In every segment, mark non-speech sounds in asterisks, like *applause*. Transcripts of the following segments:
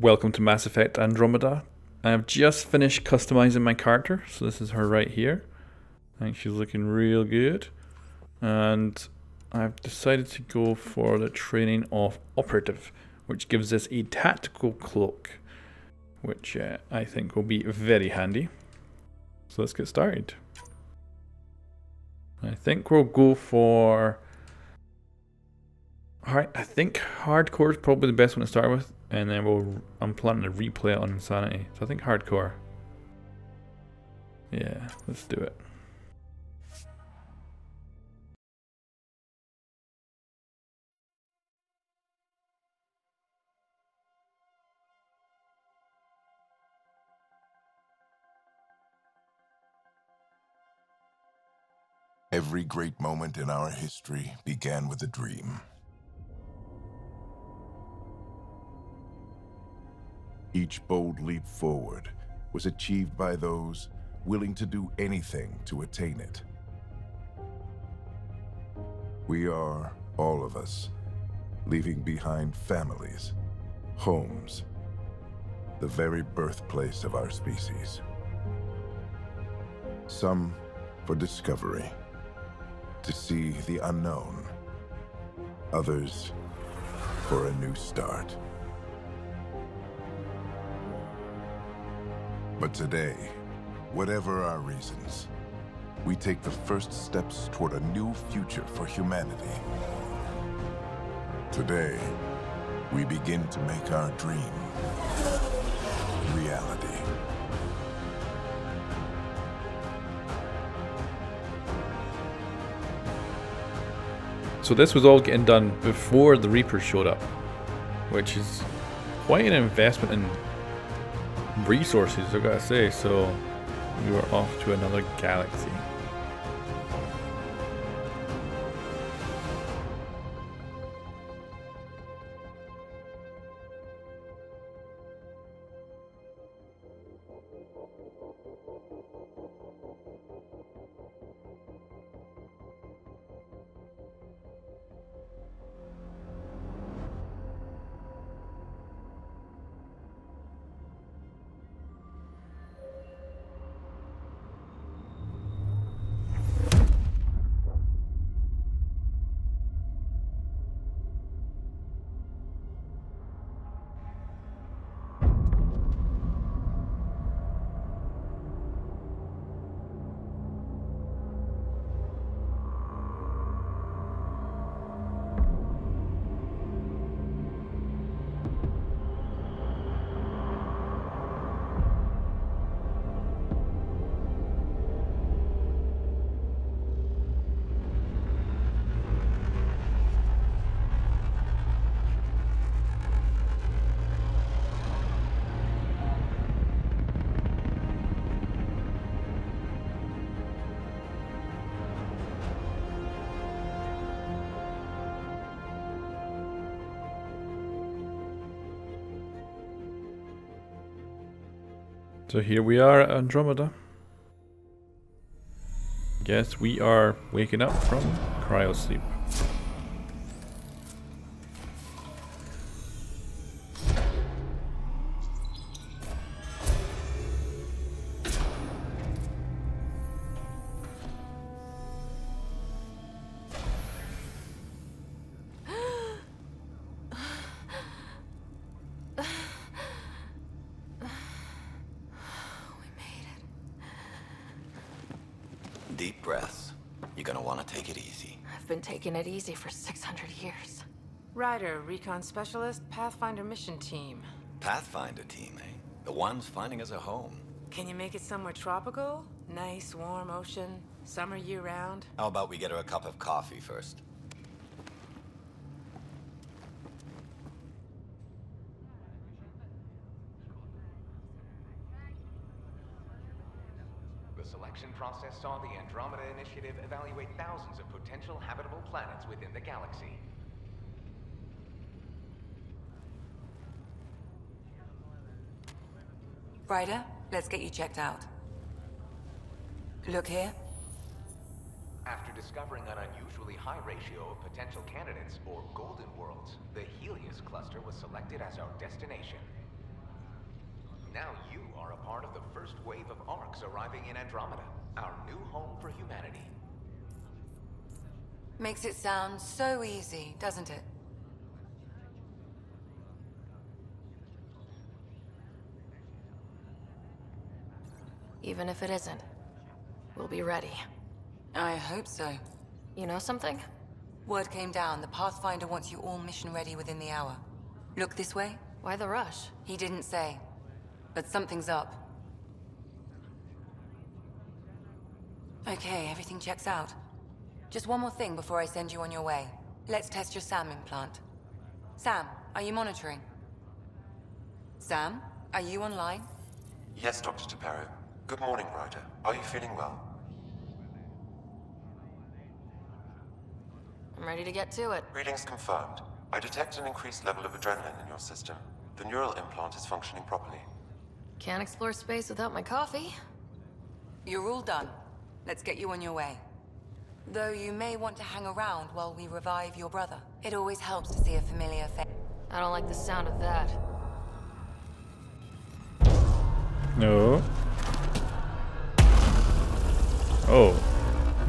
Welcome to Mass Effect Andromeda. I have just finished customizing my character, so this is her right here. I think she's looking real good. And I've decided to go for the training of Operative, which gives us a tactical cloak, which uh, I think will be very handy. So let's get started. I think we'll go for... Alright, I think hardcore is probably the best one to start with, and then we'll. I'm planning to replay it on Insanity, so I think hardcore. Yeah, let's do it. Every great moment in our history began with a dream. Each bold leap forward was achieved by those willing to do anything to attain it. We are, all of us, leaving behind families, homes, the very birthplace of our species. Some for discovery, to see the unknown. Others for a new start. But today, whatever our reasons, we take the first steps toward a new future for humanity. Today, we begin to make our dream reality. So this was all getting done before the Reapers showed up, which is quite an investment in resources, I gotta say. So we are off to another galaxy. So here we are at Andromeda. Guess we are waking up from cryo sleep. It easy for 600 years. Ryder, Recon Specialist, Pathfinder Mission Team. Pathfinder team, eh? The ones finding us a home. Can you make it somewhere tropical? Nice, warm ocean, summer year-round? How about we get her a cup of coffee first? The selection process saw the Andromeda Initiative evaluate thousands of potential habitable planets within the galaxy. Ryder, let's get you checked out. Look here. After discovering an unusually high ratio of potential candidates, or golden worlds, the Helios cluster was selected as our destination. Now you are a part of the first wave of arks arriving in Andromeda, our new home for humanity. Makes it sound so easy, doesn't it? Even if it isn't, we'll be ready. I hope so. You know something? Word came down. The Pathfinder wants you all mission ready within the hour. Look this way? Why the rush? He didn't say. But something's up. Okay, everything checks out. Just one more thing before I send you on your way. Let's test your SAM implant. Sam, are you monitoring? Sam, are you online? Yes, Dr. T'Perro. Good morning, Ryder. Are you feeling well? I'm ready to get to it. Readings confirmed. I detect an increased level of adrenaline in your system. The neural implant is functioning properly. Can't explore space without my coffee. You're all done. Let's get you on your way. Though you may want to hang around while we revive your brother. It always helps to see a familiar face. I don't like the sound of that. No. Oh.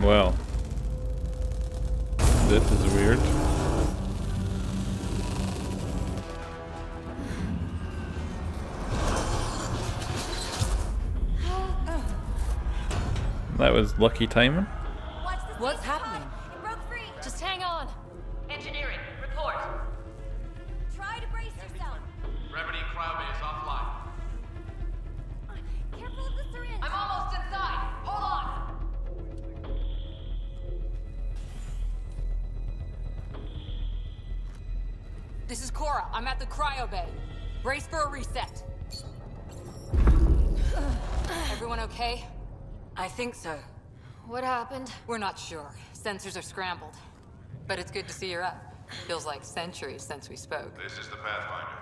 Well. This is weird. That was lucky timing. What's happening? It broke free. Just hang on. Engineering, report. Try to brace yourself. Remedy Cryobase offline. Uh, careful of the syringe. I'm almost inside. Hold on. This is Cora. I'm at the cryo bay. Brace for a reset. Everyone okay? I think so. What happened? We're not sure. Sensors are scrambled. But it's good to see you're up. Feels like centuries since we spoke. This is the Pathfinder.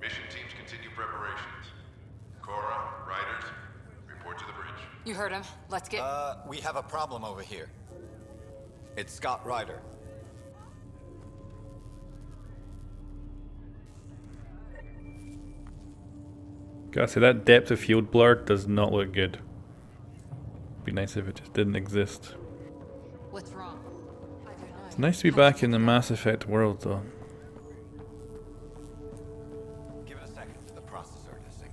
Mission teams continue preparations. Cora, Ryders, report to the bridge. You heard him. Let's get. Uh, we have a problem over here. It's Scott Ryder. Gotta say, that depth of field blur does not look good. Be nice if it just didn't exist. What's wrong? It's nice to be back in the Mass Effect world, though. Give it a second for the processor to sync.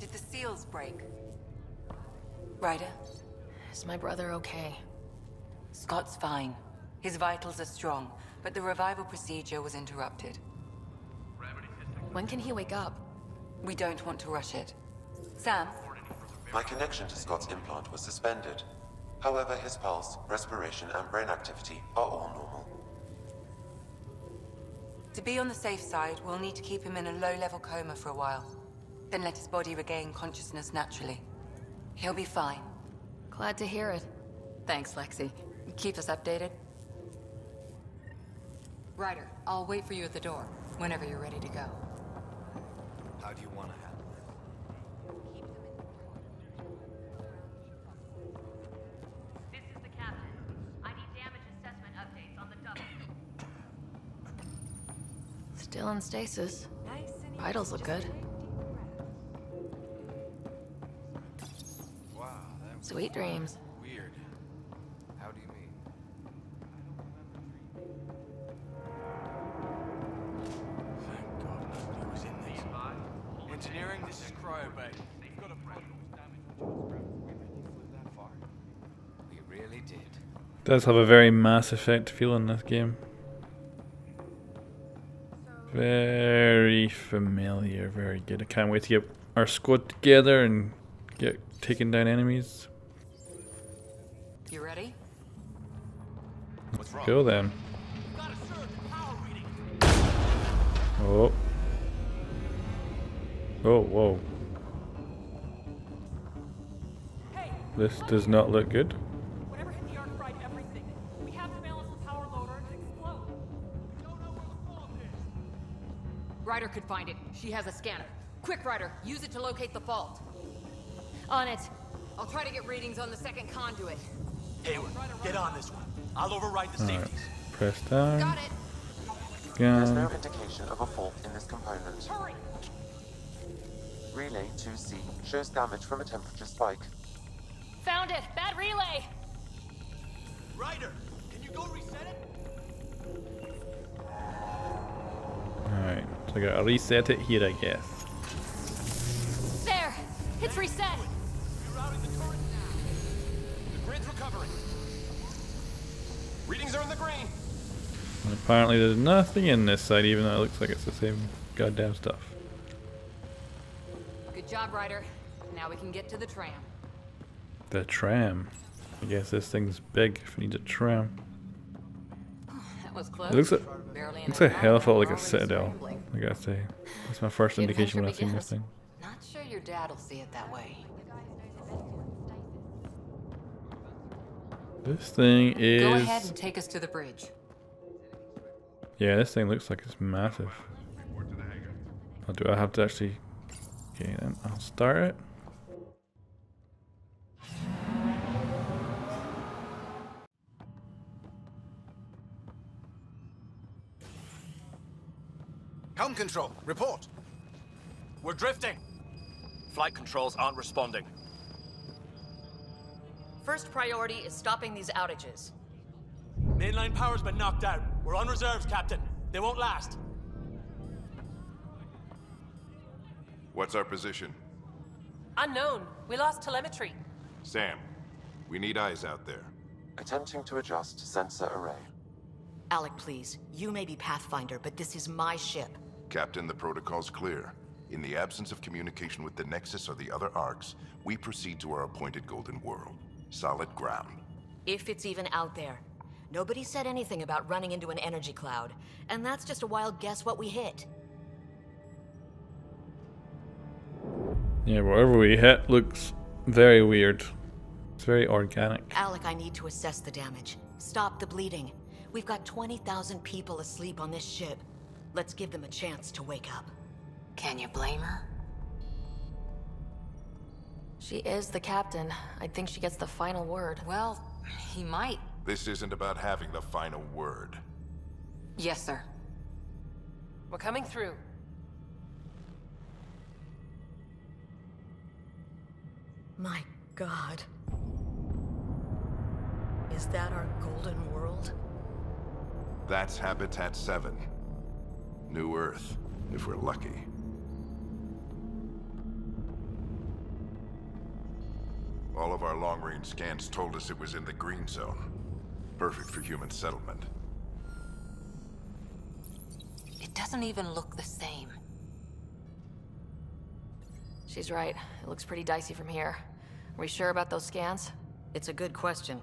Did the seals break? Ryder, Is my brother okay? Scott's fine. His vitals are strong, but the revival procedure was interrupted. When can he wake up? We don't want to rush it. Sam, My connection to Scott's implant was suspended. However, his pulse, respiration, and brain activity are all normal. to be on the safe side, we'll need to keep him in a low-level coma for a while. Then let his body regain consciousness naturally. He'll be fine. Glad to hear it. Thanks, Lexi. Keep us updated. Ryder, I'll wait for you at the door whenever you're ready to go. Still in stasis. Vitals look good. Wow, Sweet dreams. weird. How do you mean? Thank God nobody was in these. Engineering, this is Cryobay. We've got a problem with damage We really flew that far? We really did. does have a very Mass Effect feel in this game. Very familiar, very good. I can't wait to get our squad together and get taking down enemies. You ready? What's wrong? Go then. Oh. Oh, whoa. This does not look good. Could find it. She has a scanner. Quick, Ryder, use it to locate the fault. On it. I'll try to get readings on the second conduit. Hayward, get on this one. I'll override the Alright. safeties. Press down. Got it. There's no indication of a fault in this component. Hurry! Relay 2C shows damage from a temperature spike. Found it! Bad relay! Ryder, can you go reset it? So I gotta reset it here, I guess. There! It's reset! Rerouting the turret now. The grid's recovering. Readings are in the green. And apparently there's nothing in this side, even though it looks like it's the same goddamn stuff. Good job, Ryder. Now we can get to the tram. The tram. I guess this thing's big if it needs a tram. That was close. It looks like, Barely looks like hell felt like a citadel. I gotta say. That's my first The indication when I've seen this thing. Not sure your dad'll see it that way. This thing is. Go ahead and take us to the bridge. Yeah, this thing looks like it's massive. Oh, do I have to actually? Okay, then I'll start it. Helm control, report. We're drifting. Flight controls aren't responding. First priority is stopping these outages. Mainline power's been knocked out. We're on reserves, Captain. They won't last. What's our position? Unknown. We lost telemetry. Sam, we need eyes out there. Attempting to adjust sensor array. Alec, please. You may be Pathfinder, but this is my ship. Captain, the protocol's clear. In the absence of communication with the Nexus or the other arks, we proceed to our appointed Golden World. Solid ground. If it's even out there. Nobody said anything about running into an energy cloud, and that's just a wild guess what we hit. Yeah, whatever we hit looks very weird. It's very organic. Alec, I need to assess the damage. Stop the bleeding. We've got 20,000 people asleep on this ship. Let's give them a chance to wake up. Can you blame her? She is the captain. I think she gets the final word. Well, he might. This isn't about having the final word. Yes, sir. We're coming through. My god. Is that our golden world? That's Habitat 7. New Earth, if we're lucky. All of our long-range scans told us it was in the green zone. Perfect for human settlement. It doesn't even look the same. She's right. It looks pretty dicey from here. Are we sure about those scans? It's a good question.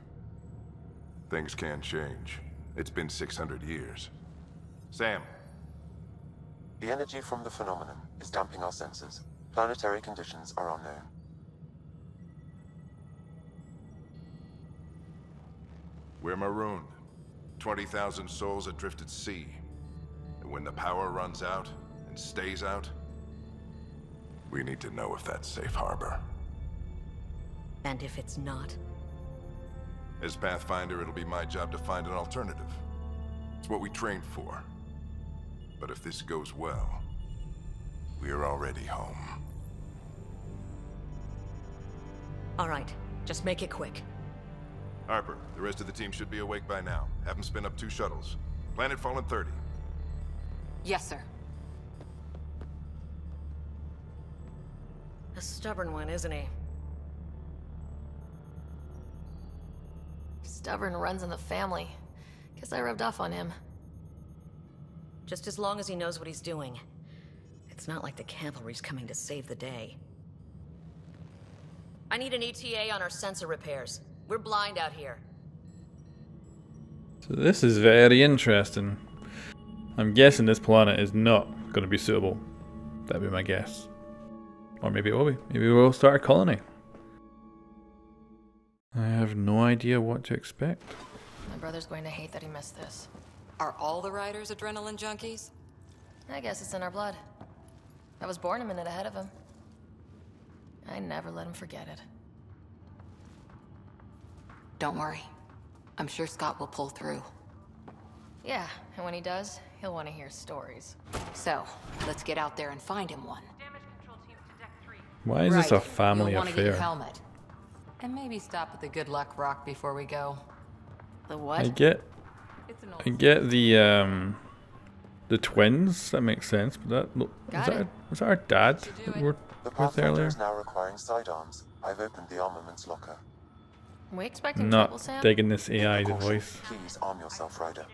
Things can change. It's been 600 years. Sam, The energy from the phenomenon is damping our sensors. Planetary conditions are unknown. we're marooned. 20,000 souls adrift at sea. And when the power runs out, and stays out, we need to know if that's safe harbor. And if it's not? As Pathfinder, it'll be my job to find an alternative. It's what we trained for. But if this goes well, we're already home. All right, just make it quick. Harper, the rest of the team should be awake by now. Have them spin up two shuttles. Planet Fallen 30. Yes, sir. A stubborn one, isn't he? Stubborn runs in the family. Guess I rubbed off on him. Just as long as he knows what he's doing. It's not like the cavalry's coming to save the day. I need an ETA on our sensor repairs. We're blind out here. So this is very interesting. I'm guessing this planet is not going to be suitable. That'd be my guess. Or maybe it will be. Maybe we'll start a colony. I have no idea what to expect. My brother's going to hate that he missed this. Are all the Ryders adrenaline junkies? I guess it's in our blood. I was born a minute ahead of him. I never let him forget it. Don't worry. I'm sure Scott will pull through. Yeah, and when he does, he'll want to hear stories. So, let's get out there and find him one. Damage control teams detect Why is this a family You'll want to get your affair? helmet. And maybe stop at the Good Luck Rock before we go. The what? I what? get, It's an I get the um, the twins. That makes sense. But that look, was that, was that our dad that we were The with earlier? is now requiring sidearms. I've opened the armaments locker. we expecting trouble, Not Sam? digging this AI Caution, voice. Please arm yourself, Ryder.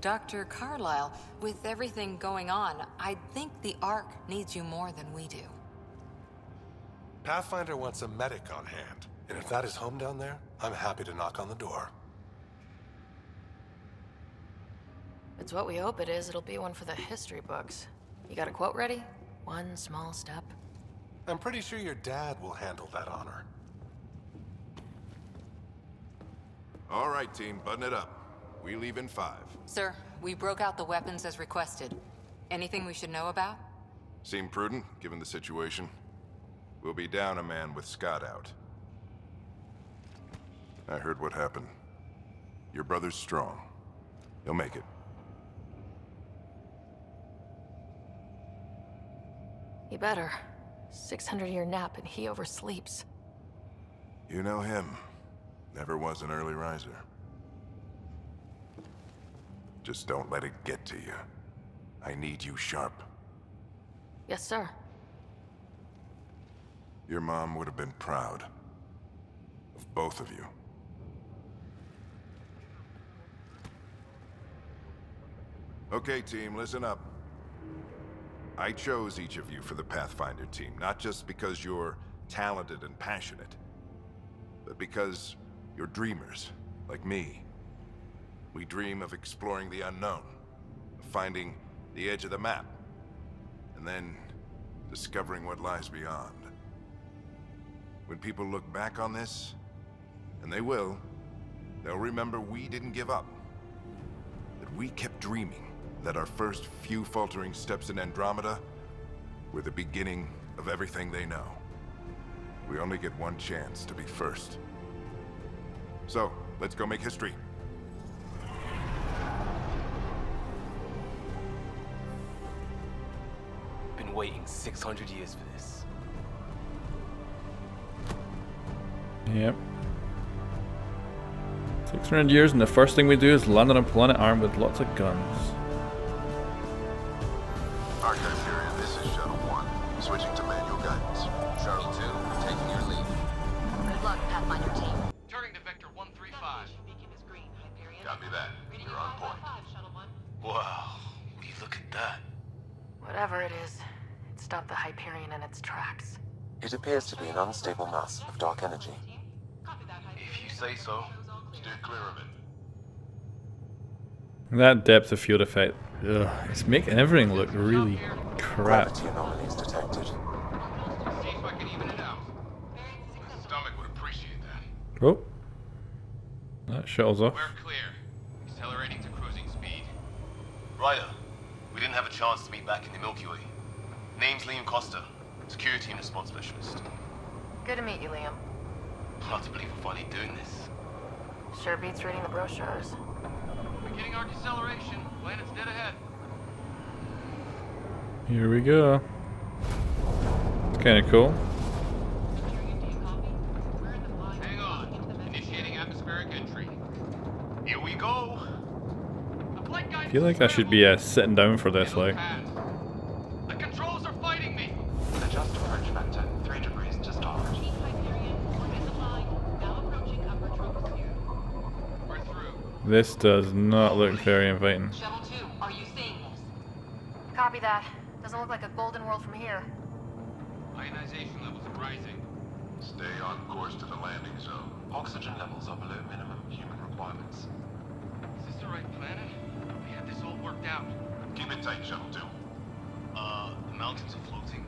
Dr. Carlyle, with everything going on, I think the Ark needs you more than we do. Pathfinder wants a medic on hand, and if that is home down there, I'm happy to knock on the door. It's what we hope it is. It'll be one for the history books. You got a quote ready? One small step. I'm pretty sure your dad will handle that honor. All right, team, button it up. We leave in five. Sir, we broke out the weapons as requested. Anything we should know about? Seem prudent, given the situation. We'll be down a man with Scott out. I heard what happened. Your brother's strong. He'll make it. He better. 600 year nap and he oversleeps. You know him. Never was an early riser. Just don't let it get to you. I need you sharp. Yes, sir. Your mom would have been proud. Of both of you. Okay, team, listen up. I chose each of you for the Pathfinder team, not just because you're talented and passionate, but because you're dreamers, like me. We dream of exploring the unknown, of finding the edge of the map, and then discovering what lies beyond. When people look back on this, and they will, they'll remember we didn't give up. That we kept dreaming, that our first few faltering steps in Andromeda were the beginning of everything they know. We only get one chance to be first. So, let's go make history. Been waiting 600 years for this. Yep. 600 years, and the first thing we do is land on a planet armed with lots of guns. Archive period, this is Shuttle 1. Switching to manual guidance. Shuttle 2, taking your lead. Good luck, Pathfinder team. Turning to Vector 135. Copy that. You're on point. Wow, you look at that? Whatever it is, it stopped the Hyperion in its tracks. It appears to be an unstable mass of dark energy. If you say so. Steer clear of it. That depth of field effect, ugh, it's making everything look really crap. Gravity anomalies detected. See if I can even it out. My stomach would appreciate that. Oh. That shuttle's off. We're clear. Accelerating to cruising speed. Ryder, we didn't have a chance to meet back in the Milky Way. Name's Liam Kosta, security and response specialist. Good to meet you, Liam. Hard to believe we're finally doing this. Sure beats reading the brochures. Beginning our deceleration. Planet's dead ahead. Here we go. It's kind of cool. Hang on. Initiating atmospheric entry. Here we go. I feel like I should be uh, sitting down for this, like. The controls are fighting me. Adjust approach vector 3 degrees to starboard. This does not look very inviting. Shuttle 2, are you seeing this? Copy that. Doesn't look like a golden world from here. Ionization levels are rising. Stay on course to the landing zone. Oxygen levels are below minimum human requirements. Is this the right planet? We had this all worked out. Keep it tight, Shuttle 2. Uh, the mountains are floating.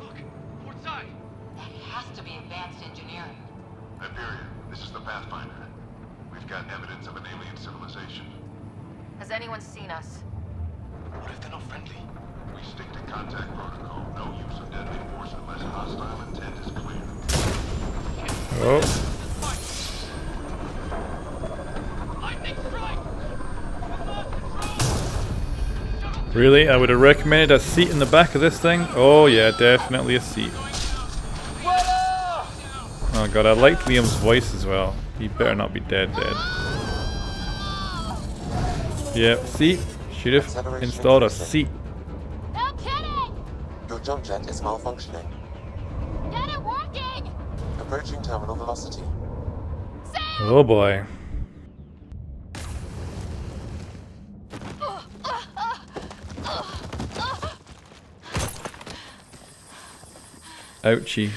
Look, port side. That has to be advanced engineering. Hyperion, this is the Pathfinder. We've got evidence of an alien civilization. Has anyone seen us? What if they're not friendly? We stick to contact protocol. No use of deadly force unless hostile intent is clear. Oh. Really? I would have recommended a seat in the back of this thing? Oh yeah, definitely a seat. God, I like Liam's voice as well. He better not be dead dead. Yep, seat. Should have installed a seat. No kidding! Your jump jet is malfunctioning. Get it working! Approaching terminal velocity. Oh boy. Ouchie.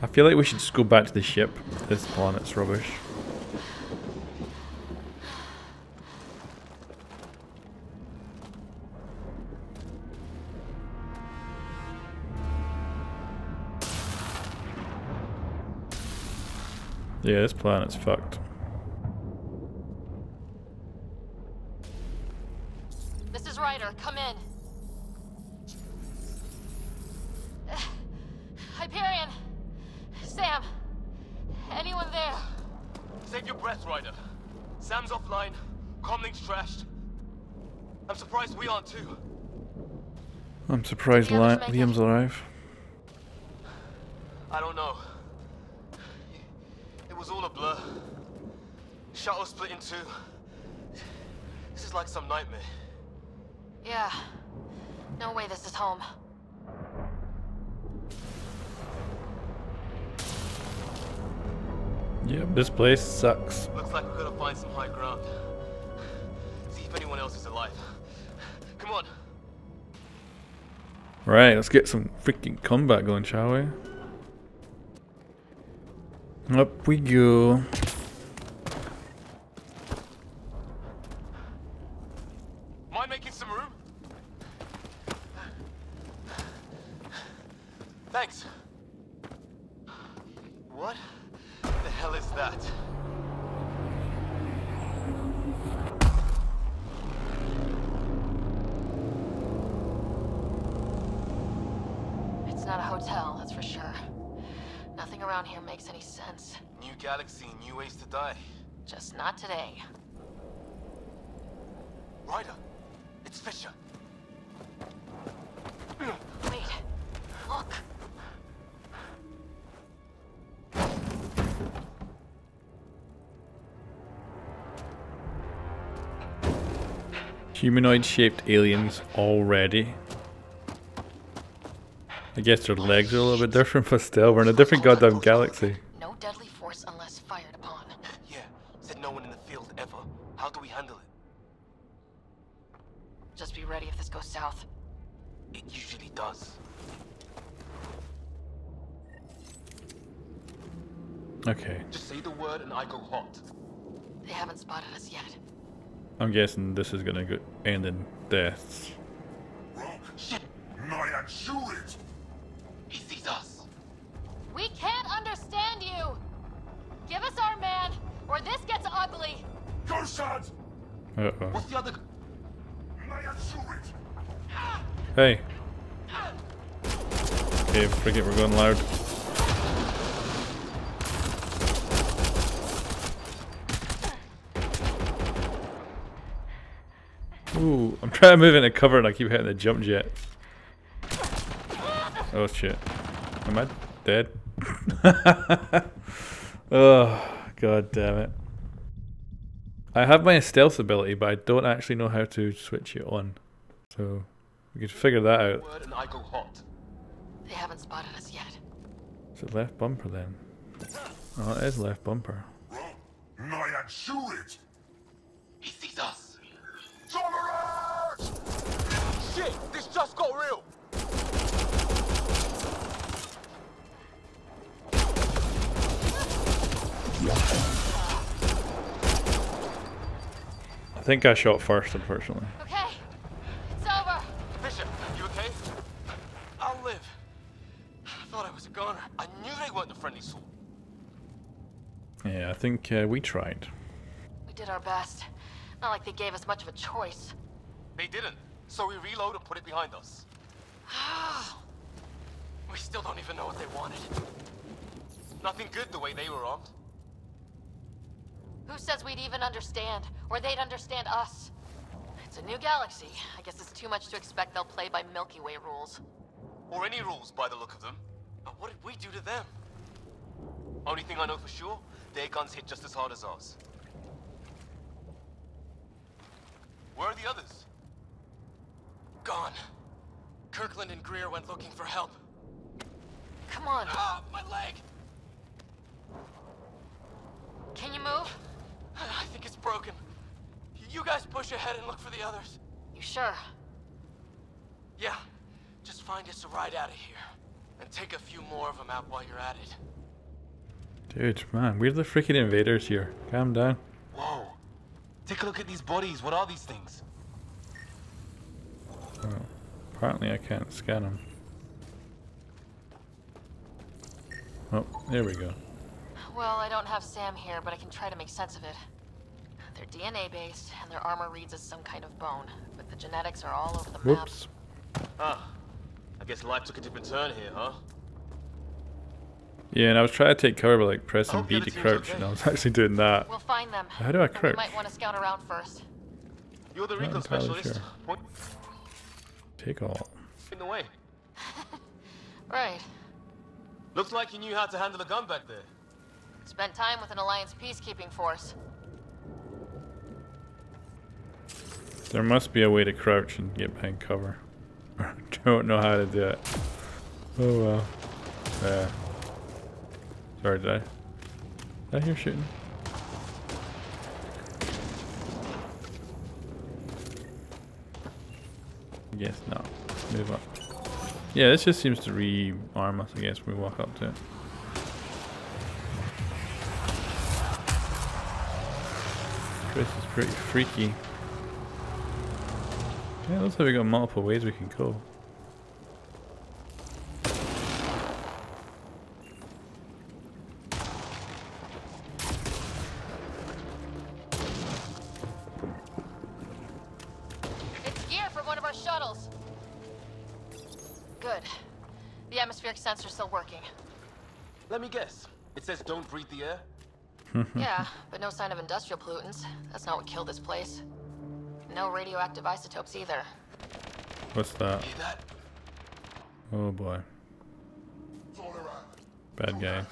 I feel like we should just go back to the ship. This planet's rubbish. Yeah, this planet's fucked. This is Ryder. Come in. Hyperion. Sam. Anyone there? Save your breath, Ryder. Sam's offline. Comlink's trashed. I'm surprised we aren't too. I'm surprised Li Liam's alive. I don't know. It was all a blur. Shuttle split in two. This is like some nightmare. Yeah. No way this is home. Yep, this place sucks. Looks like we're gonna find some high ground. See if anyone else is alive. Right, let's get some freaking combat going, shall we? Up we go. Humanoid shaped aliens already. I guess their legs are a little bit different, but still, we're in a different goddamn galaxy. No deadly force unless fired upon. Yeah, said no one in the field ever. How do we handle it? Just be ready if this goes south. It usually does. Okay, Just say the word and I go hot. They haven't spotted us yet. I'm guessing this is gonna go end in deaths. Ooh, I'm trying to move into cover and I keep hitting the jump jet. Oh shit. Am I dead? *laughs* oh, god damn it. I have my stealth ability, but I don't actually know how to switch it on. So, we could figure that out. Word and I go hot. They haven't spotted us yet. Is it left bumper then? Oh, it is left bumper. Nyan, shoot it! He sees us. Tolerate! Shit! This just got real. I think I shot first, unfortunately. Okay, it's over. Fisher, you okay? I'll live. I thought I was a goner. I knew they weren't the friendly sort. Yeah, I think uh, we tried. We did our best, Not like they gave us much of a choice. They didn't. So we reload and put it behind us. Ah. we still don't even know what they wanted. Nothing good the way they were armed. Who says we'd even understand? Or they'd understand us? It's a new galaxy. I guess it's too much to expect they'll play by Milky Way rules. Or any rules by the look of them. But what did we do to them? Only thing I know for sure, their guns hit just as hard as ours. Where are the others? Gone. Kirkland and Greer went looking for help. Come on. Ah, my leg! Can you move? I think it's broken. You guys push ahead and look for the others. You sure? Yeah. Just find us a ride out of here. And take a few more of them out while you're at it. Dude, man, we're the freaking invaders here. Calm down. Whoa. Take a look at these bodies. What are these things? Apparently I can't scan them. Oh, there we go. Well, I don't have Sam here, but I can try to make sense of it. They're DNA based, and their armor reads as some kind of bone, but the genetics are all over the map. Whoops. Ah. I guess life took a different turn here, huh? Yeah, and I was trying to take cover by like pressing B to crouch, and I was *laughs* actually doing that. We'll find them. How do I crouch? We might want to scout around first. You're the recon specialist. sure. Point Take all. in the way. *laughs* Right. Looks like you knew how to handle a gun back there. Spent time with an Alliance peacekeeping force. There must be a way to crouch and get behind cover. *laughs* I don't know how to do it. Oh well. Yeah. Sorry, did I? Did I hear shooting? I guess not. Move up. Yeah, this just seems to re-arm us, I guess, when we walk up to it. This is pretty freaky. Yeah, looks like we got multiple ways we can go. Yeah, but no sign of industrial pollutants. That's not what killed this place. No radioactive isotopes either. What's that? Oh boy. Bad guys.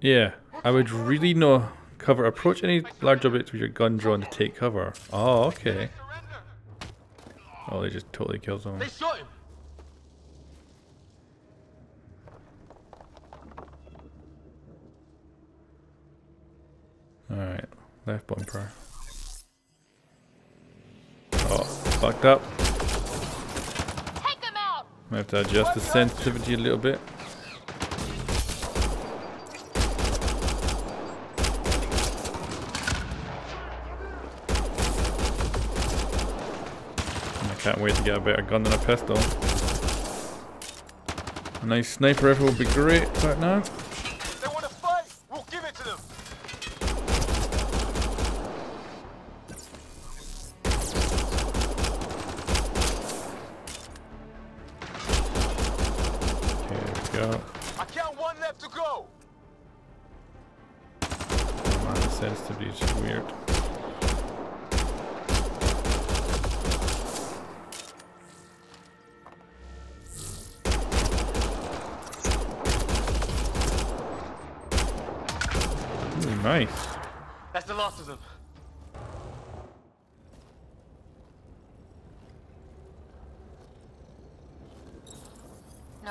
Yeah, I would really know cover. Approach any large object with your gun drawn to take cover. Oh, okay. Oh, they just totally killed someone. They shot him! Alright, left bumper. Oh, fucked up. Might have to adjust the sensitivity a little bit. I can't wait to get a better gun than a pistol. A nice sniper rifle would be great right now.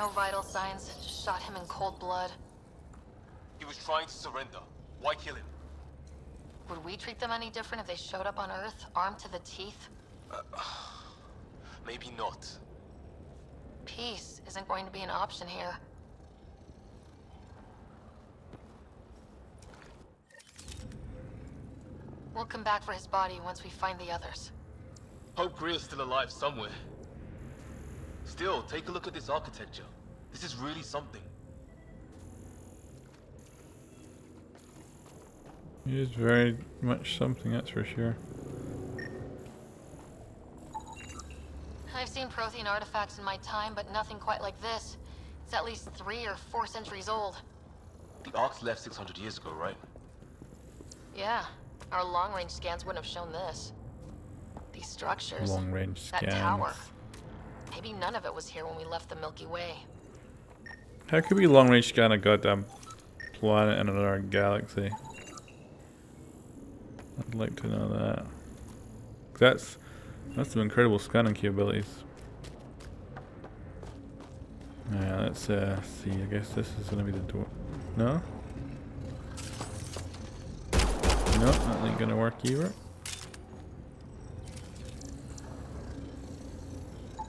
No vital signs. Just shot him in cold blood. He was trying to surrender. Why kill him? Would we treat them any different if they showed up on Earth, armed to the teeth? Uh, *sighs* maybe not. Peace isn't going to be an option here. We'll come back for his body once we find the others. Hope Greer's still alive somewhere. Still, take a look at this architecture. This is really something. He is very much something, that's for sure. I've seen Prothean artifacts in my time, but nothing quite like this. It's at least three or four centuries old. The Arks left 600 years ago, right? Yeah, our long-range scans wouldn't have shown this. These structures. Long range That tower. Maybe none of it was here when we left the Milky Way. How could we long range scan a goddamn planet in another galaxy? I'd like to know that. That's that's some incredible scanning capabilities. Yeah, let's uh, see. I guess this is gonna be the door. No. No, that ain't gonna work either.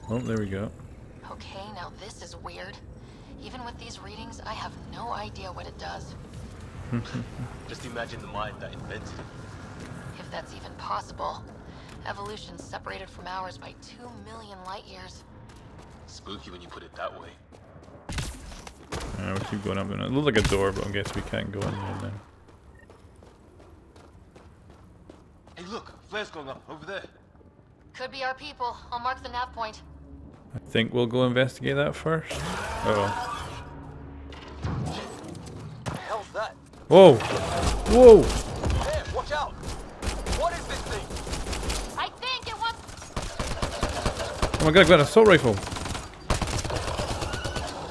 Oh, there we go. Okay, now this is weird. Even with these readings, I have no idea what it does. *laughs* Just imagine the mind that invented it. If that's even possible. Evolution separated from ours by two million light years. Spooky when you put it that way. Uh, we'll keep going up. It looks like a door, but I guess we can't go in there now. Hey, look, flare's going up over there. Could be our people. I'll mark the nav point. I think we'll go investigate that first. Uh oh. Whoa! Whoa! There, watch out! What is this thing? I think it wants. Oh my god, I've got an assault rifle!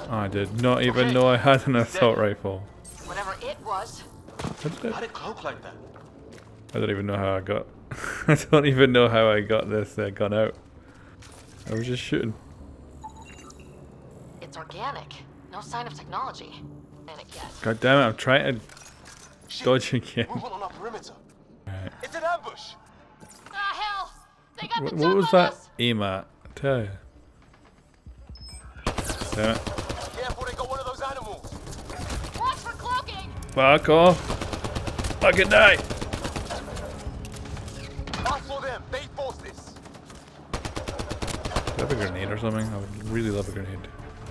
I did not even know I had an assault rifle. Whatever it was. How did How I, did it cloak like that? I don't even know how I got. *laughs* I don't even know how I got this uh, gun out. I was just shooting. It's organic. No sign of technology. And it gets. God damn it, I'm trying to dodge again. Movement on our perimeter. Right. It's an ambush. Ah, hell! They got What, the what was that us! aim at? Tell you. Damn it. Careful, they got one of those animals. Watch for cloaking! Fuck off. I can die. Ask for them. They forced this. Do I have a grenade or something? I would really love a grenade.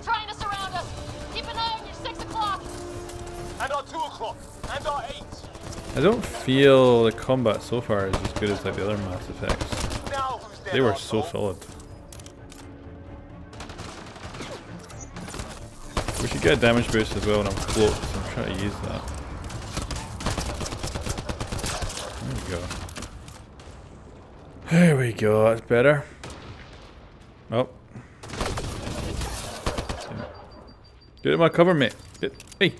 Trying to surround us! Keep an eye on your six o'clock! And our two o'clock. I don't feel the combat so far is as good as like the other Mass Effects. They were so solid. We should get a damage boost as well when I'm close. I'm trying to use that. There we go. There we go, that's better. Oh. Get in my cover, mate. Get, hey.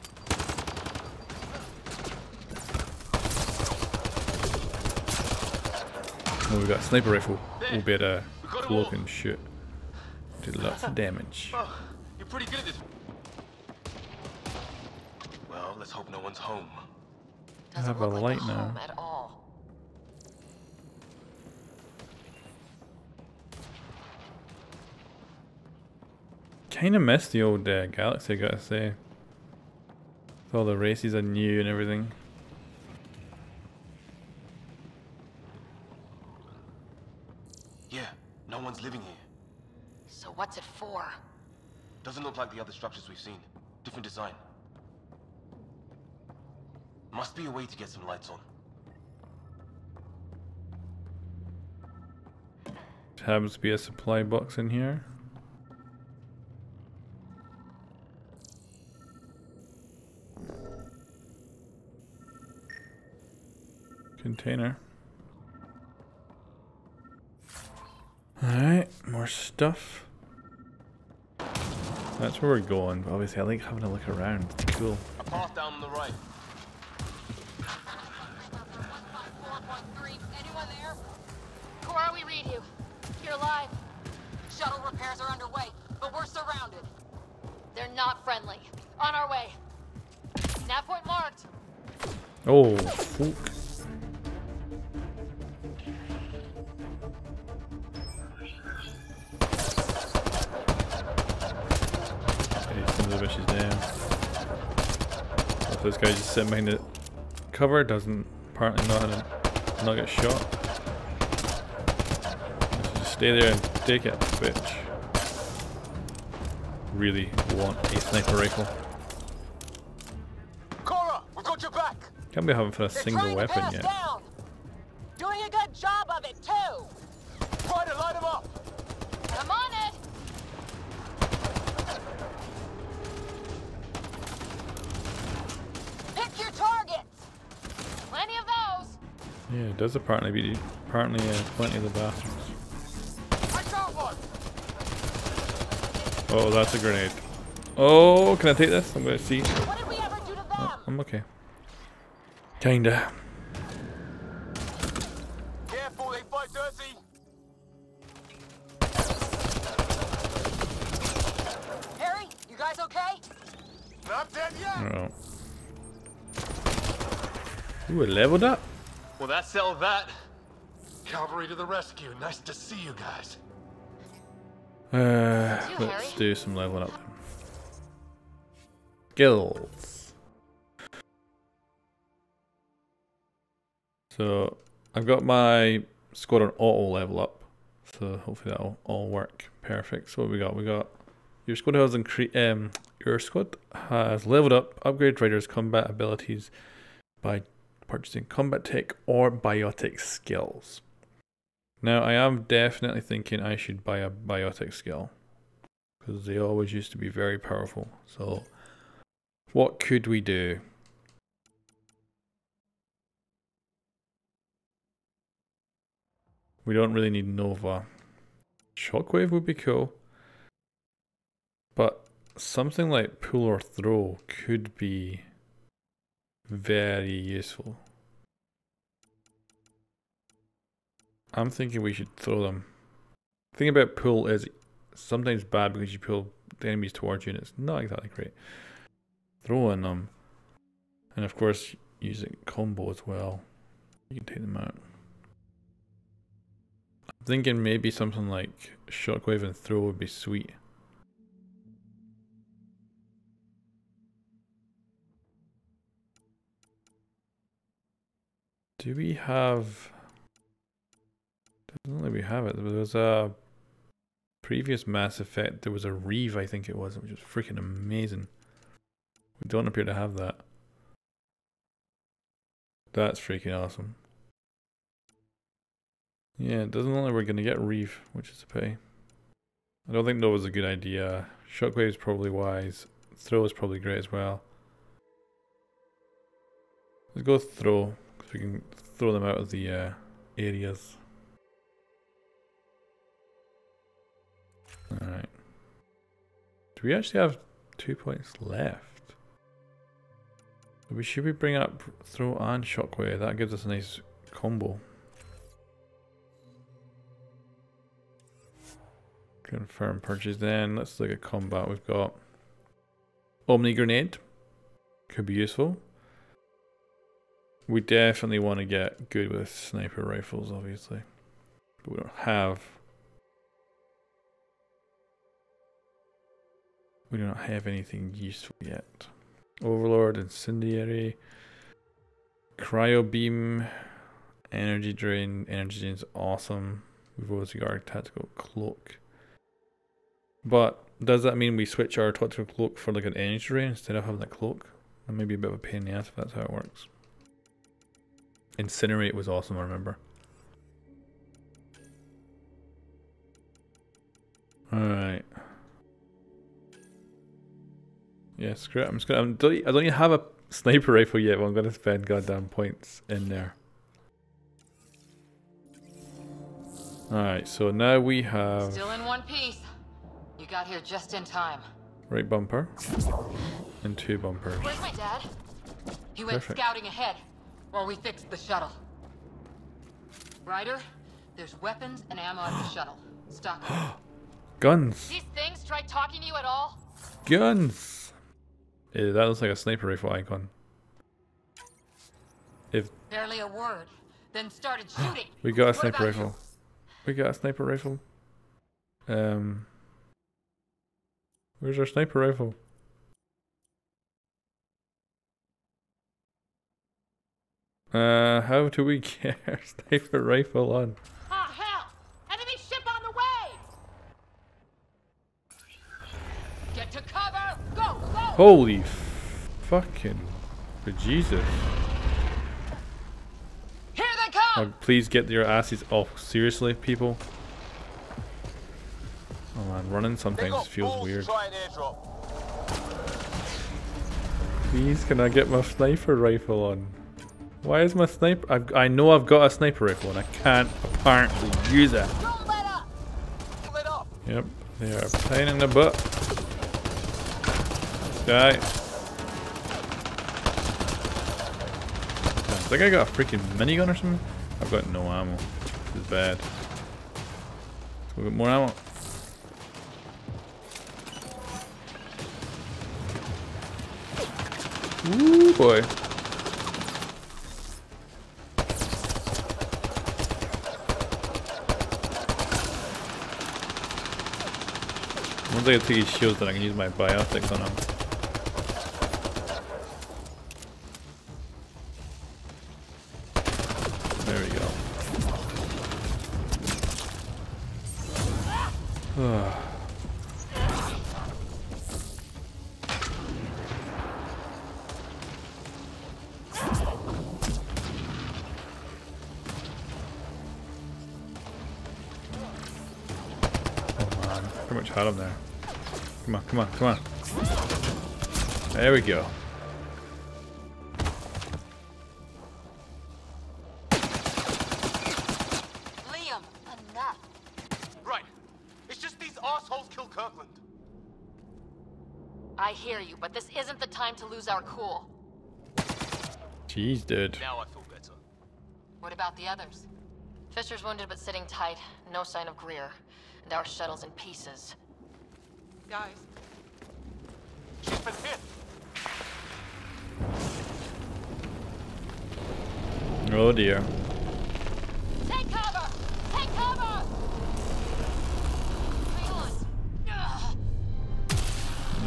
Oh, we got a sniper rifle. We'll be able to cloak and shoot. Did lots of damage. Oh, you're pretty good at this. Well, let's hope no one's home. I have a light now. At all. Kind of miss the old uh, Galaxy, I gotta say. With all the races are new and everything. Yeah, no one's living here. So what's it for? Doesn't look like the other structures we've seen. Different design. Must be a way to get some lights on. Happens to be a supply box in here. Container. Alright, more stuff. That's where we're going. but Obviously, I like having a look around. It's cool. A path down the right. Anyone there? Cora, we read you. You're alive. Shuttle repairs are underway, but we're surrounded. They're not friendly. On our way. Nav point marked. Oh, fuck. This guy just sitting behind the cover doesn't apparently know how to not get shot. Just stay there and take it, bitch. Really want a sniper rifle. Cora, we've got your back. Can't be having for a They're single weapon yet. down. Yeah, it does apparently be apparently uh, plenty of the bathrooms. I got one. Oh, that's a grenade. Oh, can I take this? I'm gonna see. What did we ever do to them? Oh, I'm okay. Kinda. Careful, they fight dirty. Harry, you guys okay? Not dead yet. Oh. Ooh, it leveled up. Well, that settled that. Cavalry to the rescue. Nice to see you guys. Uh, let's do some leveling up. Skills. So I've got my squad on auto level up. So hopefully that'll all work perfect. So what we got? We got your squad has incre- um your squad has leveled up, upgrade Ryder's combat abilities by purchasing combat tech or biotic skills. Now I am definitely thinking I should buy a biotic skill because they always used to be very powerful. So what could we do? We don't really need Nova. Shockwave would be cool. But something like pull or throw could be very useful. I'm thinking we should throw them. The thing about pull is sometimes bad because you pull the enemies towards you and it's not exactly great. Throwing them. And of course using combo as well. You can take them out. I'm thinking maybe something like shockwave and throw would be sweet. Do we have doesn't we have it. There was a previous Mass Effect. There was a Reave, I think it was, which was freaking amazing. We don't appear to have that. That's freaking awesome. Yeah, it doesn't look like we're gonna get Reave, which is a pity. I don't think was a good idea. Shockwave is probably wise. Throw is probably great as well. Let's go throw, we can throw them out of the uh, areas. Alright. Do we actually have two points left? We should we bring up throw and shockwave? That gives us a nice combo. Confirm purchase then. Let's look at combat. We've got Omni Grenade. Could be useful. We definitely want to get good with sniper rifles, obviously. But we don't have We do not have anything useful yet. Overlord, Incendiary, Cryo Beam, Energy Drain. Energy Drain's awesome. We've also got our Tactical Cloak. But does that mean we switch our Tactical Cloak for like an Energy Drain instead of having a cloak? That may be a bit of a pain in the ass if that's how it works. Incinerate was awesome, I remember. Alright. Yeah, screw it. I'm just gonna. I'm, don't, I don't even have a sniper rifle yet, but I'm gonna spend goddamn points in there. Alright, so now we have Still in one piece. You got here just in time. right bumper and two bumpers. Where's my dad? He went Perfect. scouting ahead while we fixed the shuttle. Ryder, there's weapons and ammo at the *gasps* shuttle. Stock. *gasps* Guns! These things tried talking to you at all? Guns! That looks like a sniper rifle icon. If Barely a word. Then started *gasps* shooting. we got a What sniper about you? rifle. We got a sniper rifle. Um Where's our sniper rifle? Uh, how do we *laughs* get our sniper rifle on? Ah, hell! Enemy ship on the way! Get to cover! Go, go! Holy f- fucking Jesus. Oh, please get your asses off. Seriously, people. Oh man, running sometimes feels weird. Please, can I get my sniper rifle on? Why is my sniper? I've, I know I've got a sniper rifle and I can't apparently use it. Yep, they are a pain in the butt. Guy. I think I got a freaking minigun or something. I've got no ammo. This is bad. Let's go get more ammo. Ooh boy. Once I get to these shields, then I can use my biotics on him. Come on, come on. There we go. Liam, enough. Right. It's just these assholes kill Kirkland. I hear you, but this isn't the time to lose our cool. Jeez, dude. Now I feel better. What about the others? Fisher's wounded but sitting tight. No sign of Greer. And our shuttle's in pieces. Guys, She's been hit. Oh dear. Take cover! Take cover! Hang on. Ugh.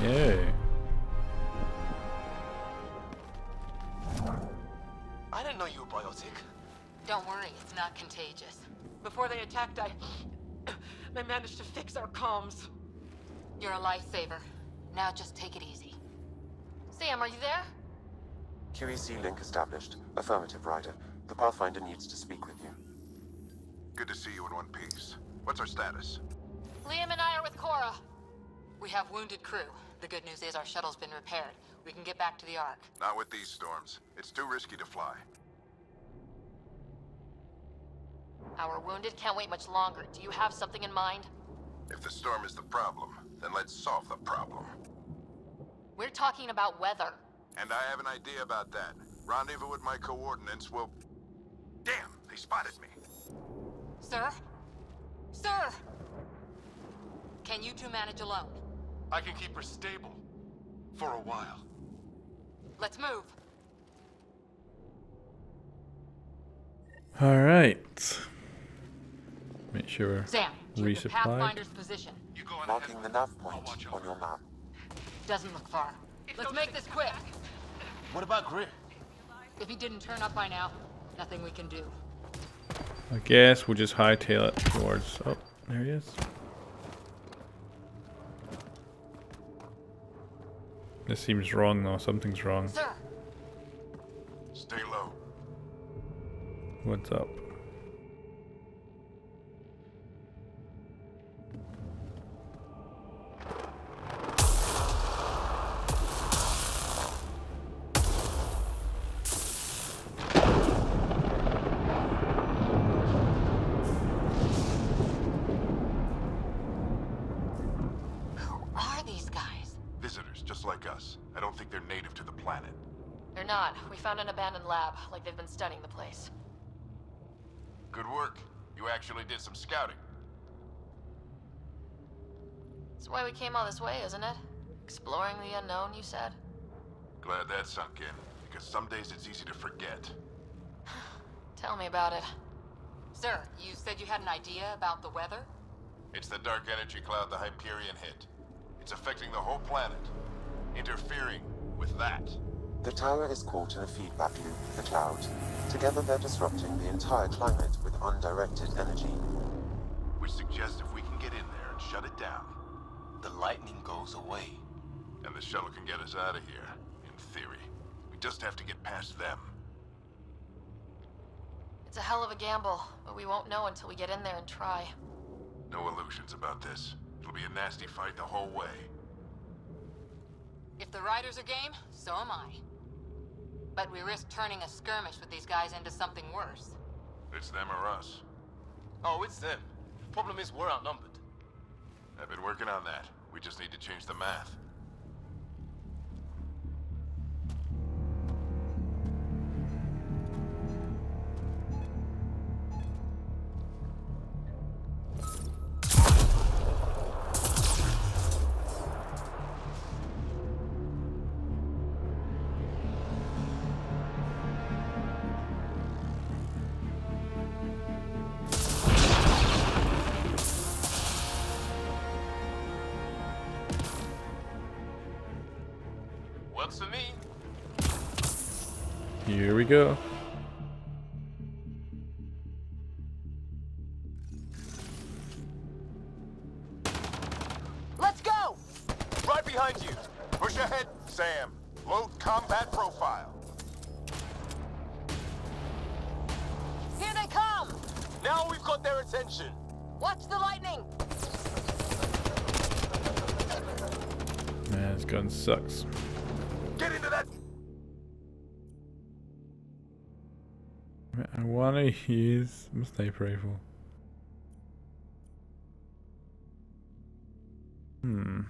Yay. I didn't know you were biotic. Don't worry, it's not contagious. before they attacked, I... *clears throat* I managed to fix our comms. You're a lifesaver. Now just take it easy. Sam, are you there? QEC link established. Affirmative, Ryder. The Pathfinder needs to speak with you. Good to see you in one piece. What's our status? Liam and I are with Cora. We have wounded crew. The good news is our shuttle's been repaired. We can get back to the Ark. Not with these storms. It's too risky to fly. Our wounded can't wait much longer. Do you have something in mind? If the storm is the problem, then let's solve the problem. We're talking about weather. And I have an idea about that. Rendezvous with my coordinates will... Damn, they spotted me. Sir? Sir! Can you two manage alone? I can keep her stable. For a while. Let's move. Alright. Make sure Sam, keep the. Pathfinder's position. Marking the nav point on your map. Doesn't look far. Let's make this quick. What about Greer? If he didn't turn up by now, nothing we can do. I guess we'll just hightail it towards. Oh, there he is. This seems wrong though. Something's wrong. Sir, Stay low. What's up? Planet. They're not. We found an abandoned lab, like they've been studying the place. Good work. You actually did some scouting. That's why we came all this way, isn't it? Exploring the unknown, you said? Glad that sunk in, because some days it's easy to forget. *sighs* Tell me about it. Sir, you said you had an idea about the weather? It's the dark energy cloud the Hyperion hit. It's affecting the whole planet. Interfering with that. The tower is caught in a feedback loop with the cloud. Together they're disrupting the entire climate with undirected energy. Which suggests if we can get in there and shut it down, The lightning goes away. and the shuttle can get us out of here, in theory. We just have to get past them. It's a hell of a gamble, but we won't know until we get in there and try. No illusions about this. It'll be a nasty fight the whole way. If the Ryders are game, so am I. But we risk turning a skirmish with these guys into something worse. It's them or us. Oh, it's them. Problem is, we're outnumbered. I've been working on that. We just need to change the math. Here we go. Let's go! Right behind you. Push ahead, Sam. Load combat profile. Here they come! Now we've got their attention. Watch the lightning! Man, this gun sucks. I want to use my sniper rifle. Hmm.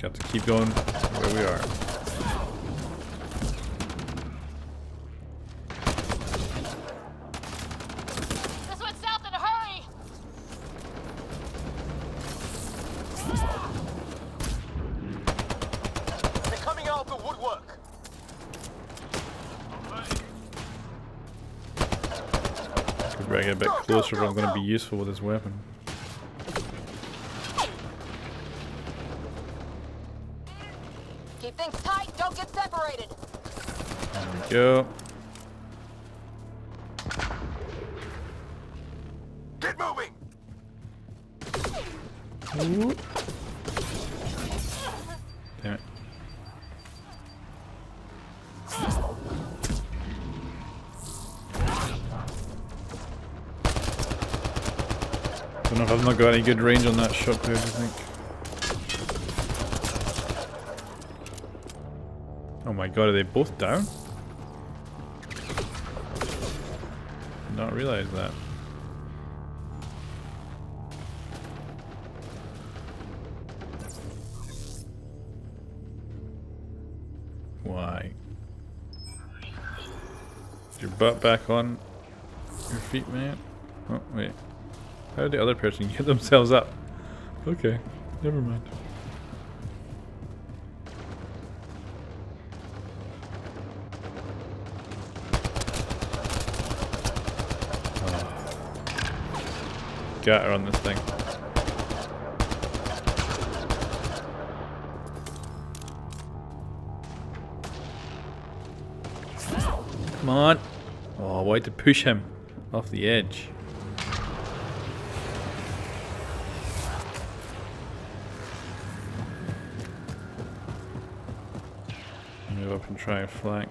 Got to keep going where we are. This went south in a hurry! They're coming out of the woodwork. Could bring it closer if I'm going to be useful with this weapon. Keep things tight, don't get separated! There we go. Not got any good range on that shot there, I think. Oh my god, are they both down? Did not realize that. Why? Your butt back on your feet, man? Oh, wait. How did the other person get *laughs* themselves up? Okay, never mind. Ah. Oh. Got her on this thing. Come on. Oh, why to push him off the edge? Try flank.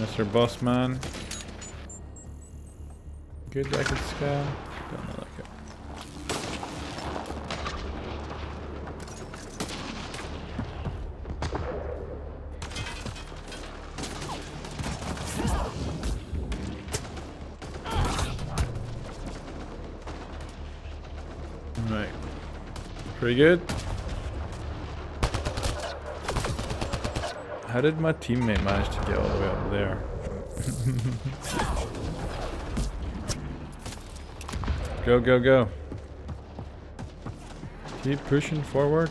Mr. Boss Man. Good like a scan. Pretty good. How did my teammate manage to get all the way up there? *laughs* go, go, go. Keep pushing forward.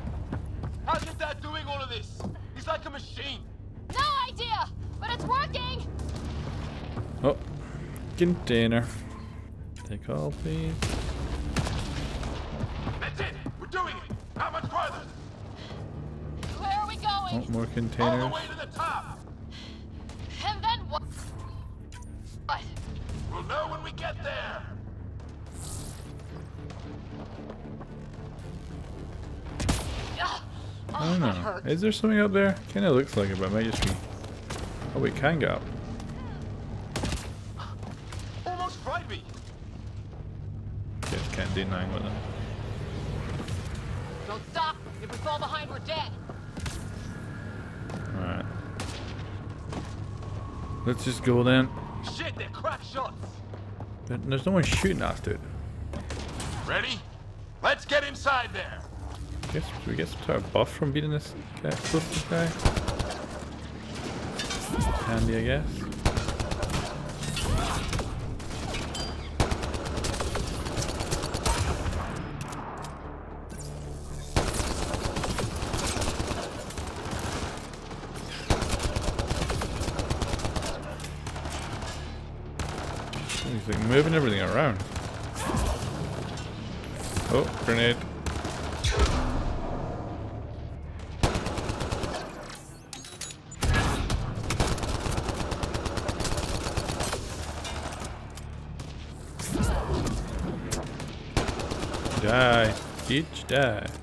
container. Take all, please. That's it. We're doing it. How much farther? Where are we going? Oh, more All the containers. way to the top. And then what? What? We'll know when we get there. Ugh. I don't Oh, know. Is there something up there? Kind of looks like it, but it might just be. Oh, we can go up. Almost fried me. Just can't do nine with them. Don't stop. If we fall behind, we're dead. Alright. Let's just go then. Shit, they're crack shots. But There's no one shooting us, dude. Ready? Let's get inside there. Guess we get some sort of buff from beating this guy, this guy? Handy, I guess. Die.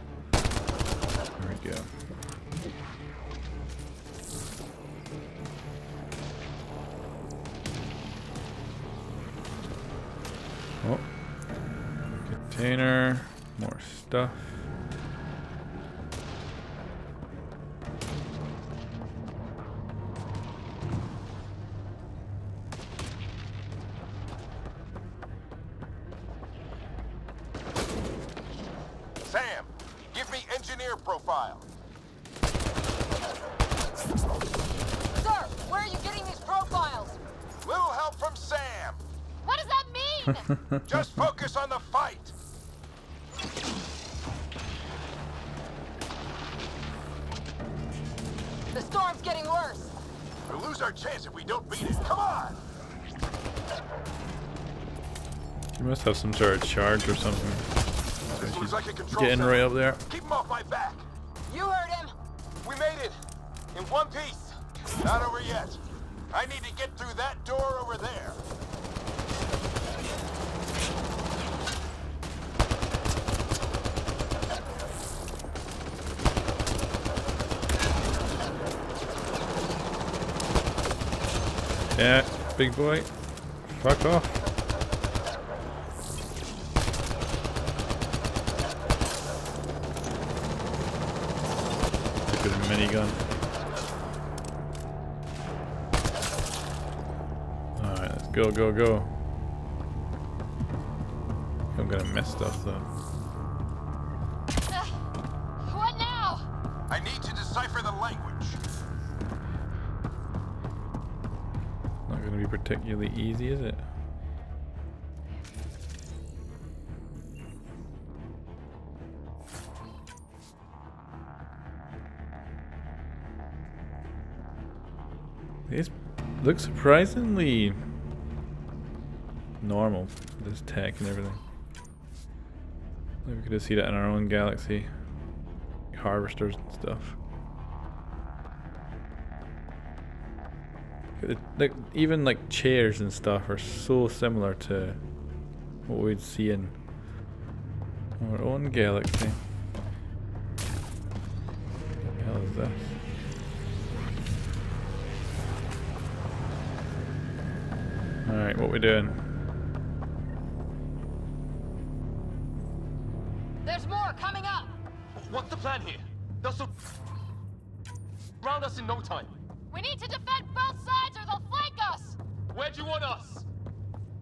Focus on the fight. the storm's getting worse. We'll lose our chance if we don't beat it. Come on. You must have some sort of charge or something. This looks like a control Getting center. right up there. Keep him off my back. You heard him. We made it. In one piece. Not over yet. I need to get through that door over there. Yeah, big boy. Fuck off. Look at a minigun. Alright, let's go, go, go. I'm gonna mess stuff though. Particularly easy, is it? This looks surprisingly normal, this tech and everything. We could just see that in our own galaxy. Harvesters and stuff. Like even like chairs and stuff are so similar to what we'd see in our own galaxy. What the hell is this? Alright, what we doing? There's more coming up. What's the plan here? They'll sur- round us in no time. We need to Where do want us?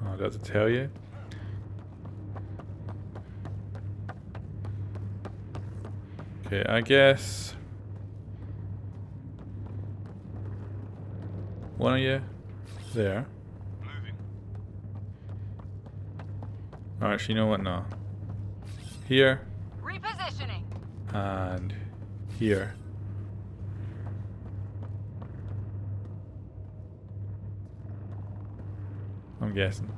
Oh, I got to tell you. Okay, I guess. one of you there. All right, actually, you know what? No. Here Repositioning. and here. I'm guessing.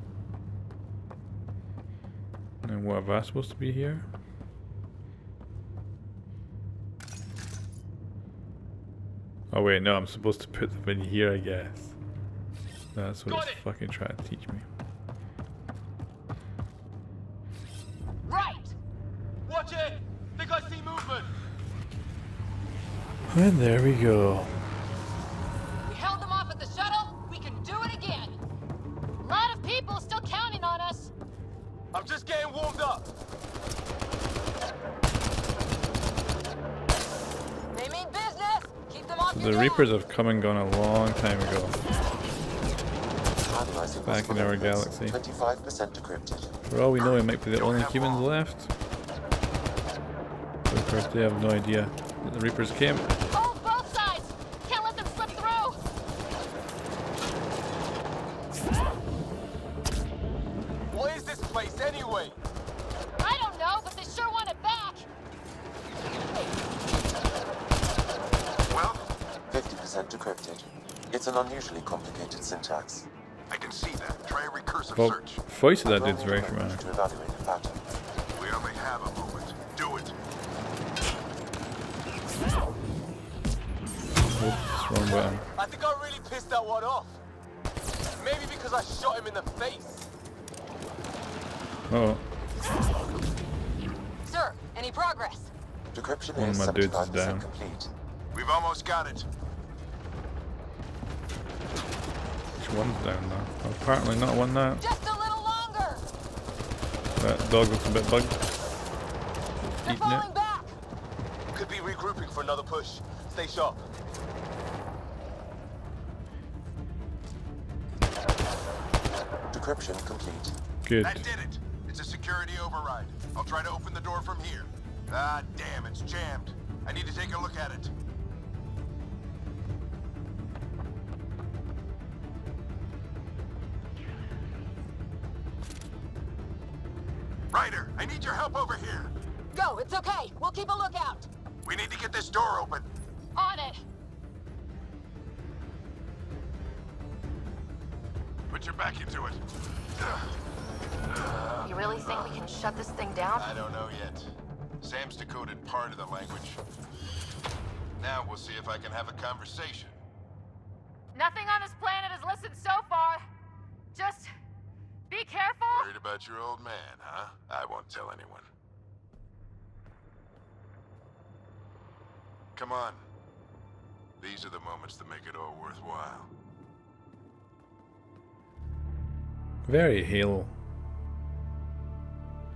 And what, am I supposed to be here? Oh wait, no, I'm supposed to put them in here, I guess. That's what it's fucking trying to teach me. Right! Watch it! Think I see movement! And there we go. Reapers have come and gone a long time ago. Back in our galaxy. 25% decrypted. For all we know, it might be the only humans left. But of course, they have no idea that the Reapers came. Well, voice of that dude's very familiar. To evaluate the pattern. We only have a moment. Do it. Oops, wrong button. I think I really pissed that one off. Maybe because I shot him in the face. Oh, Sir, any progress? Decryption One of my dudes is 75% down. complete. We've almost got it. Which one's down now? Apparently not one now. Just a little longer. That dog looks a bit bugged. They're Eating it. falling back. Could be regrouping for another push. Stay sharp. Decryption complete. Good. That did it. It's a security override. I'll try to open the door from here. Ah, damn, it's jammed. I need to take a look at it. Very Halo.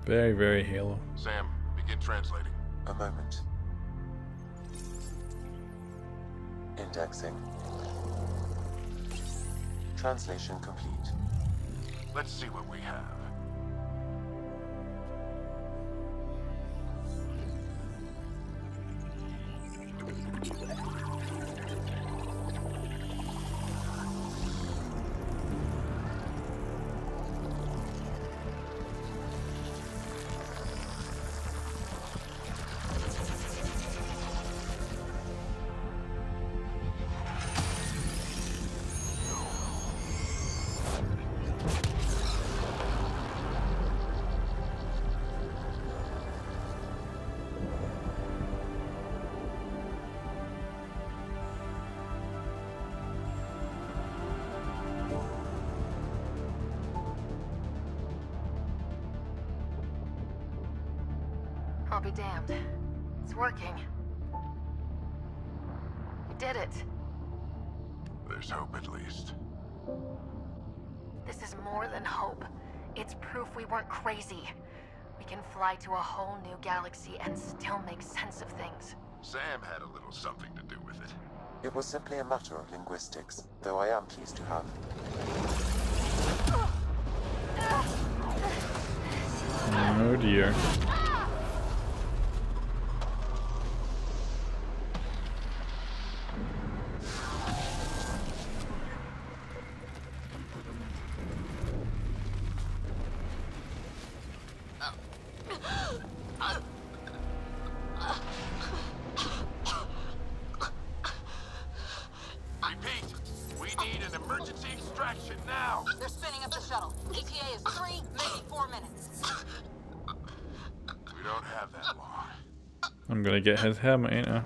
Very, very Halo. Sam, begin translating. A moment. Indexing. Translation complete. Let's see what we have. Be damned. It's working. We did it. There's hope at least. This is more than hope. It's proof we weren't crazy. We can fly to a whole new galaxy and still make sense of things. Sam had a little something to do with it. It was simply a matter of linguistics, though I am pleased to have. Oh dear. Get his helmet, ain't I?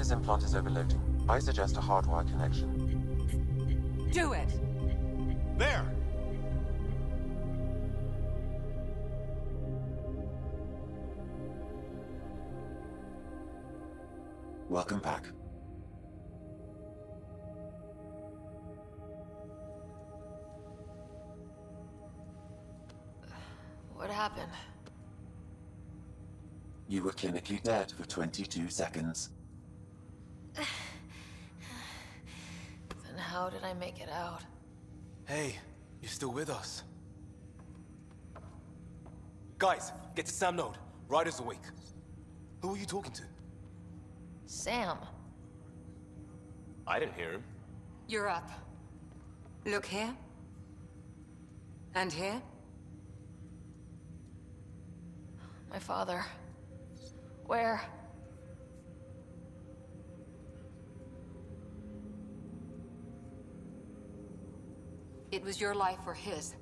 Reading? Ryder's implant is overloading. I suggest a hardwire connection. Do it. There! Welcome back. What happened? You were clinically dead for 22 seconds. Then how did I make it out? Hey, you're still with us. Guys, get to Sam Node. Ryder's awake. Who are you talking to? Sam. I didn't hear him. You're up. Look here. And here. My father. Where? It was your life or his,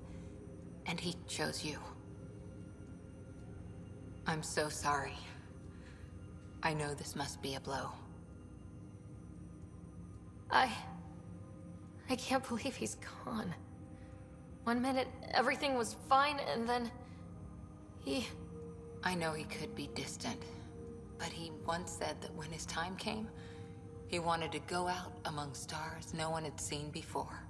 and he chose you. I'm so sorry. I know this must be a blow. I. I can't believe he's gone. One minute, everything was fine, and then. He. I know he could be distant, but he once said that when his time came, he wanted to go out among stars no one had seen before.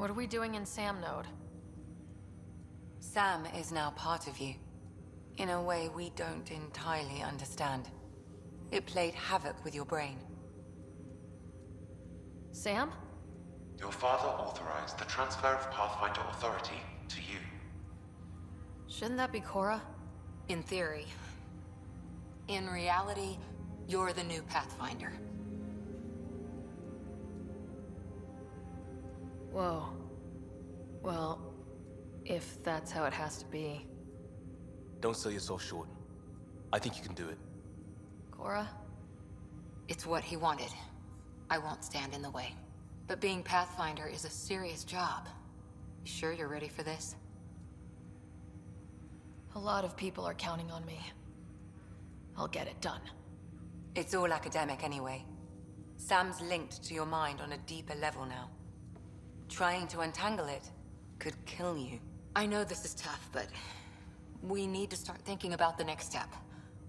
What are we doing in Sam Node? Sam is now part of you. In a way we don't entirely understand. It played havoc with your brain. Sam? Your father authorized the transfer of Pathfinder authority to you. Shouldn't that be Cora? In theory. In reality, you're the new Pathfinder. Whoa. Well, if that's how it has to be. Don't sell yourself short. I think you can do it. Cora? It's what he wanted. I won't stand in the way. But being Pathfinder is a serious job. You sure you're ready for this? A lot of people are counting on me. I'll get it done. It's all academic anyway. Sam's linked to your mind on a deeper level now. Trying to untangle it could kill you. I know this is tough, but we need to start thinking about the next step.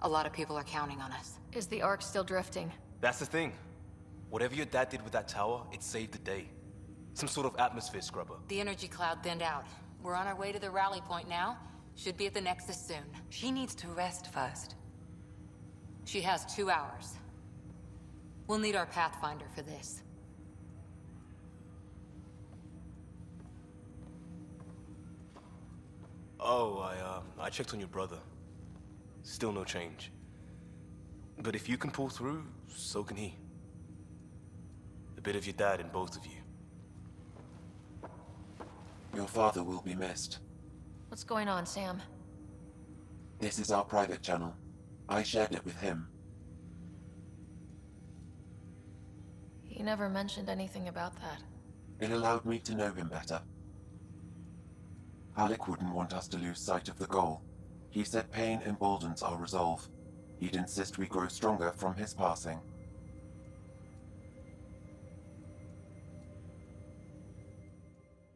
A lot of people are counting on us. Is the Ark still drifting? That's the thing. Whatever your dad did with that tower, it saved the day. Some sort of atmosphere scrubber. The energy cloud thinned out. We're on our way to the rally point now. Should be at the Nexus soon. She needs to rest first. She has two hours. We'll need our Pathfinder for this. Oh, I, uh, I checked on your brother. Still no change. But if you can pull through, so can he. A bit of your dad in both of you. Your father will be missed. What's going on, Sam? This is our private channel. I shared it with him. He never mentioned anything about that. It allowed me to know him better. Alec wouldn't want us to lose sight of the goal. He said pain emboldens our resolve. He'd insist we grow stronger from his passing.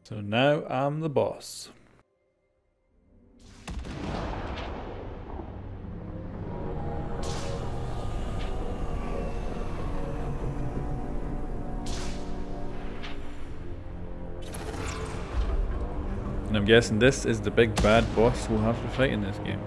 So now I'm the boss. Guessing this is the big bad boss we'll have to fight in this game.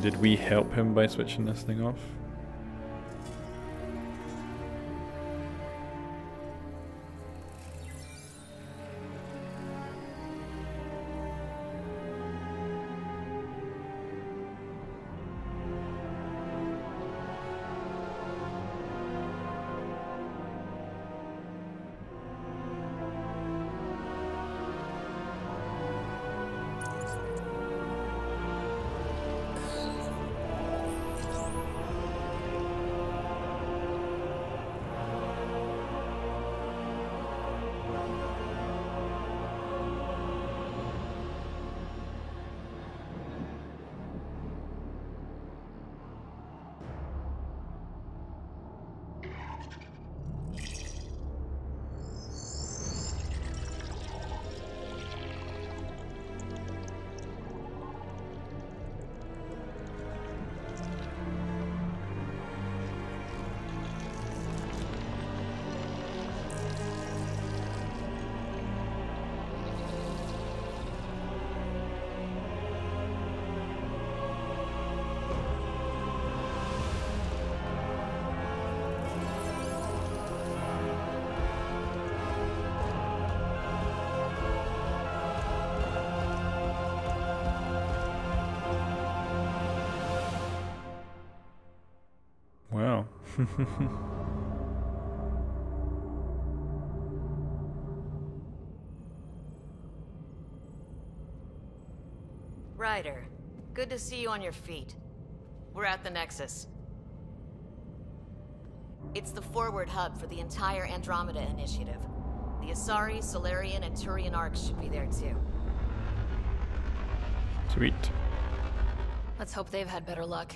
Did we help him by switching this thing off? Ryder, good to see you on your feet. We're at the Nexus. It's the forward hub for the entire Andromeda Initiative. The Asari, Salarian, and Turian arks should be there too. Sweet. Let's hope they've had better luck.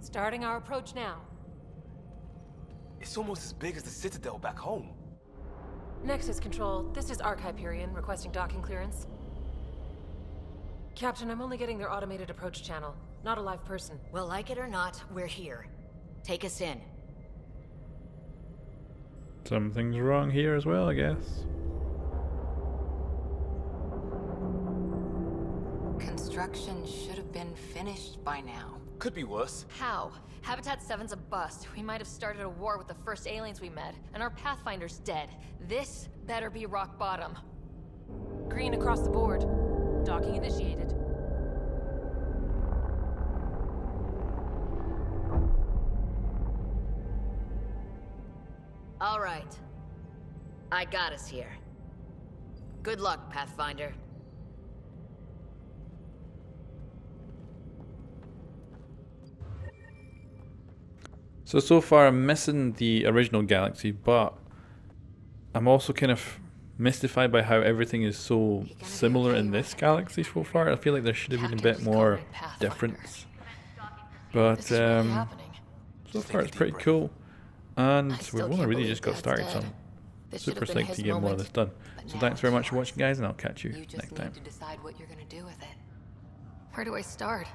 Starting our approach now. It's almost as big as the Citadel back home. Nexus Control, this is Ark Hyperion requesting docking clearance. Captain, I'm only getting their automated approach channel, not a live person. Well, like it or not, we're here. Take us in. Something's wrong here as well, I guess. Construction should have been finished by now. Could be worse. How? Habitat 7's a bust. We might have started a war with the first aliens we met, and our Pathfinder's dead. This better be rock bottom. Green across the board. Docking initiated. All right. I got us here. Good luck, Pathfinder. So, so far I'm missing the original Galaxy, but I'm also kind of mystified by how everything is so similar in this Galaxy so far. I feel like there should have been a bit more difference. But um, so far it's pretty cool. And we've only really just got started, so I'm super psyched to get more of this done. So thanks very much for watching guys, and I'll catch you next time. to decide what you're gonna do with it. Where do I start?